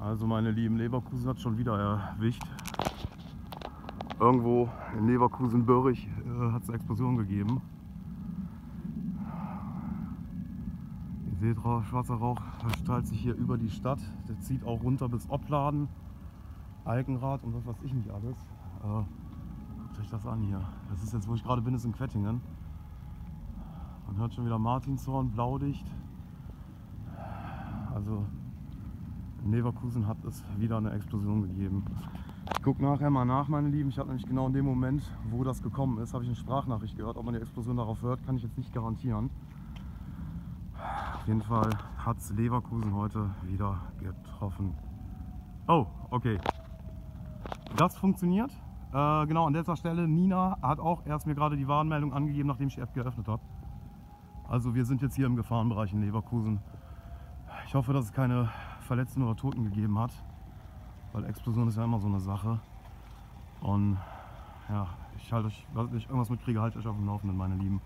Also meine lieben, Leverkusen hat schon wieder erwischt. Irgendwo in Leverkusen-Börrig äh, hat es eine Explosion gegeben. Ihr seht, schwarzer Rauch verstrahlt sich hier über die Stadt. Der zieht auch runter bis Opladen, Alkenrad und was weiß ich nicht alles. Äh, guckt euch das an hier. Das ist jetzt, wo ich gerade bin, ist in Quettingen. Man hört schon wieder Martinshorn, blaudicht. Also in Leverkusen hat es wieder eine Explosion gegeben. Ich gucke nachher mal nach, meine Lieben. Ich habe nämlich genau in dem Moment, wo das gekommen ist, habe ich eine Sprachnachricht gehört. Ob man die Explosion darauf hört, kann ich jetzt nicht garantieren. Auf jeden Fall hat es Leverkusen heute wieder getroffen. Oh, okay. Das funktioniert. Äh, genau an dieser Stelle, Nina hat auch erst mir gerade die Warnmeldung angegeben, nachdem ich die App geöffnet habe. Also wir sind jetzt hier im Gefahrenbereich in Leverkusen. Ich hoffe, dass es keine Verletzten oder Toten gegeben hat, weil Explosion ist ja immer so eine Sache. Und ja, ich halte euch, was ich irgendwas mitkriege, halte euch auf dem Laufenden, meine Lieben.